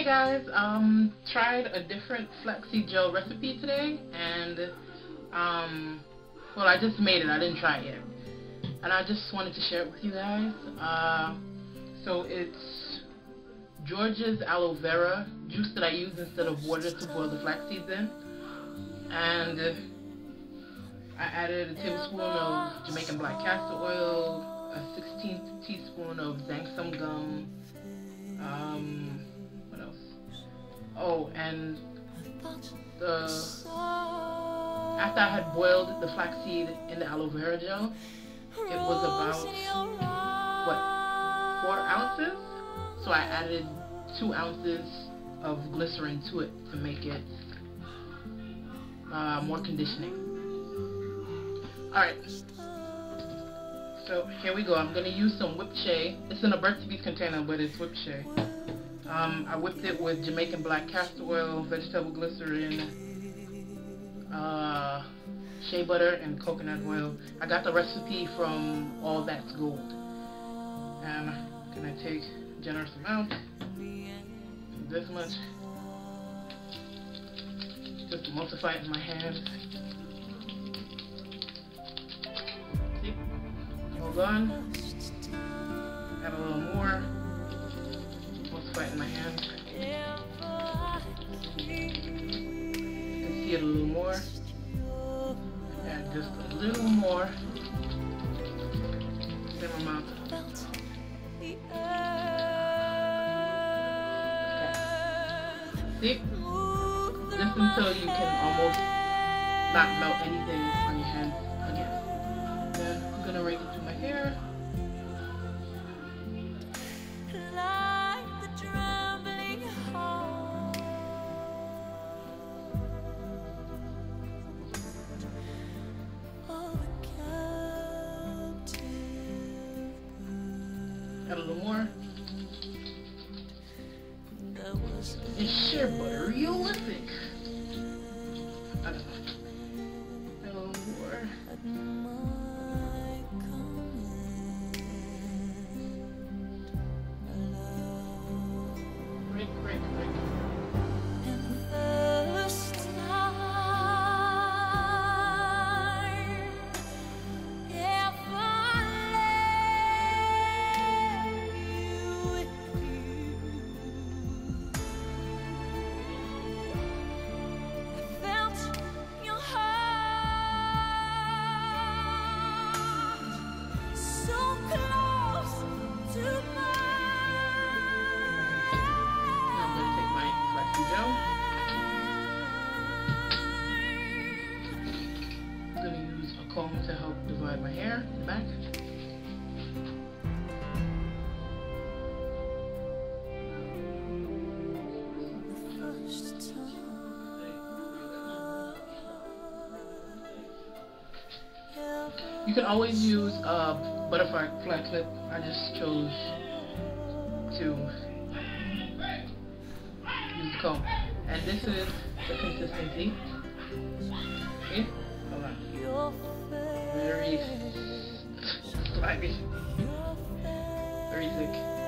Hey guys, um, tried a different flaxseed gel recipe today, and um, well, I just made it. I didn't try it yet, and I just wanted to share it with you guys. Uh, so it's George's aloe vera juice that I use instead of water to boil the flax seeds in, and I added a tablespoon of Jamaican black castor oil, a 16th teaspoon of xanthan gum. Um? Oh, and the after I had boiled the flaxseed in the aloe vera gel, it was about what four ounces. So I added two ounces of glycerin to it to make it uh, more conditioning. Alright. So here we go. I'm going to use some whipped shea. It's in a Burt's Bees container, but it's whipped shea. Um, I whipped it with Jamaican black castor oil, vegetable glycerin, uh, shea butter, and coconut oil. I got the recipe from All That's Gold. And I'm going to take generous amount. This much. Just emulsify it in my hand. See? Hold on. Add a little more. It in my hand. You can see it a little more. Add just a little more. Same amount. See? Just until you can almost not melt anything on your hand again. Then I'm gonna rake it through my hair. Add a little more. Is shea butter realistic? I don't know. Add a little more. Rake, rake, rake. Divide my hair in the back. You can always use a butterfly flat clip. I just chose to use the comb. And this is the consistency. Hold on. Very slimy. Very thick.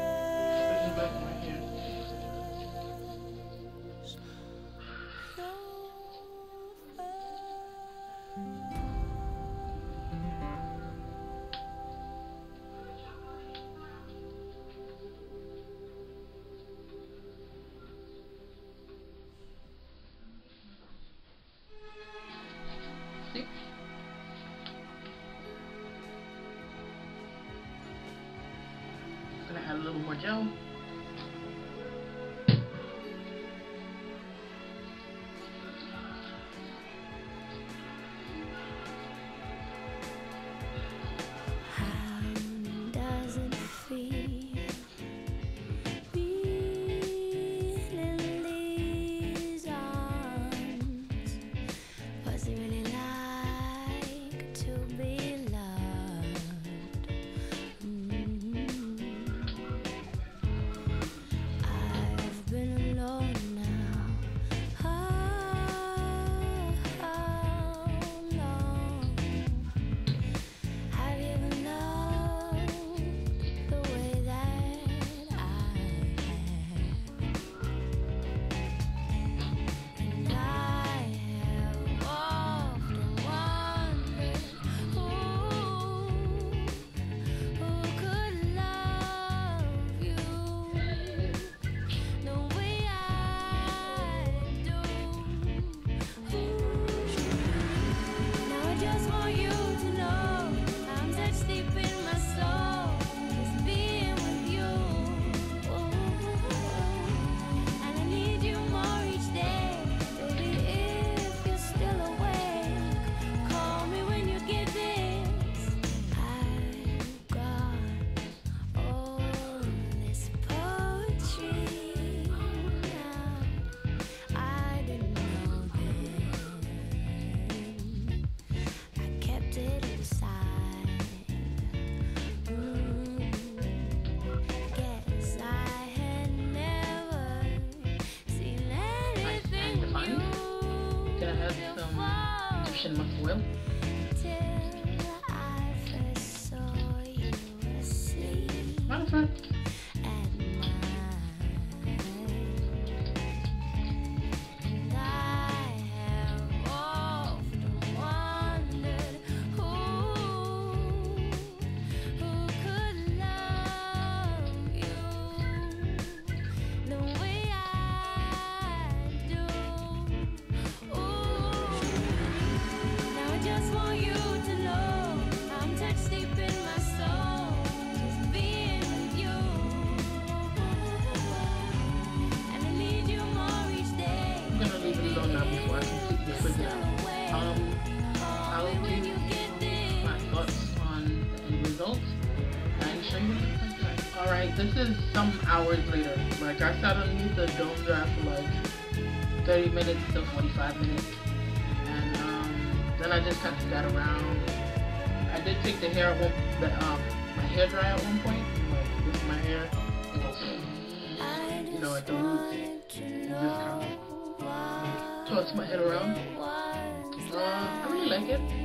Alright, this is some hours later. Like I sat underneath the dome drive for like 30 minutes to 45 minutes. And um, then I just kind of got around. I did take the hair one, the, um, my hair dry at one point. Like this is my hair. And also, you know, at the roots. And just kind of toss my head around. Uh, I really like it.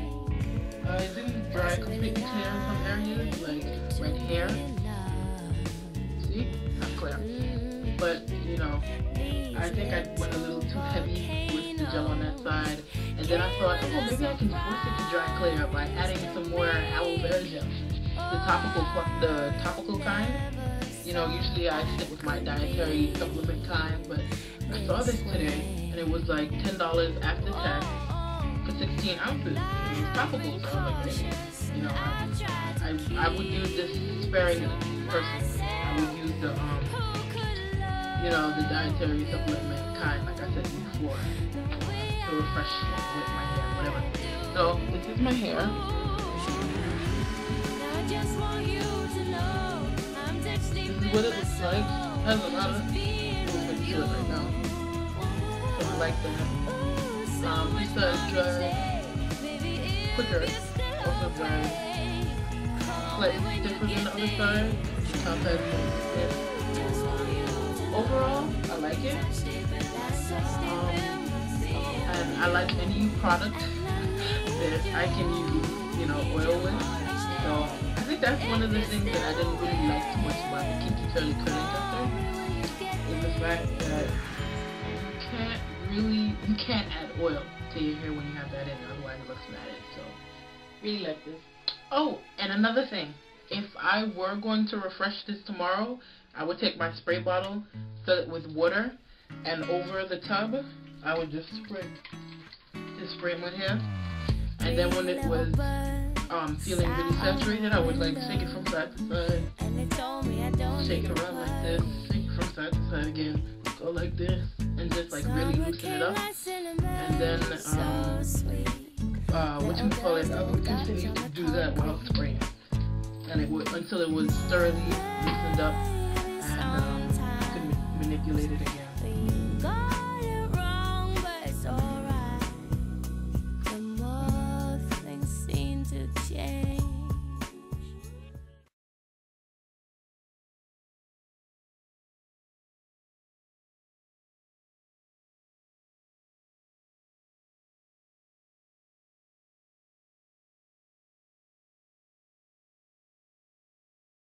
Uh, it didn't dry completely clear in some areas, like red hair. See? Not clear. But, you know, I think I went a little too heavy with the gel on that side. And then I thought, oh, maybe I can force it to dry clear by adding some more aloe vera gel. The topical, the topical kind. You know, usually I stick with my dietary supplement kind, but I saw this today, and it was like $10 after tax for 16 ounces. It was topical, so I was like, hey, you know, I, I, I would use this sparingly, personally. I would use the, um, you know, the dietary supplement kind, like I said before, to refresh with my hair, whatever. So, this is my hair. This is what it looks like. It has a lot of movement to it right now. So I like that. Um, does dry quicker. Also dries slightly different than the other side. Top more. Overall, I like it. Um, and I like any product that I can use, you know, oil with. So I think that's one of the things that I didn't really like too much about the Kinky Curly Curling Custard is the fact that really, you can't add oil to your hair when you have that in, otherwise it looks matted. So really like this. Oh, and another thing, if I were going to refresh this tomorrow, I would take my spray bottle, fill it with water, and over the tub, I would just spray, just spray my hair. And then when it was um, feeling really saturated, I would like shake it from side to side, shake it around like this, shake it from side to side again, go like this, and just like really loosen it up. And then, um, uh, what you call it? I would um, continue to do that while spraying, and it would until it was thoroughly loosened up and um, could manipulate it again.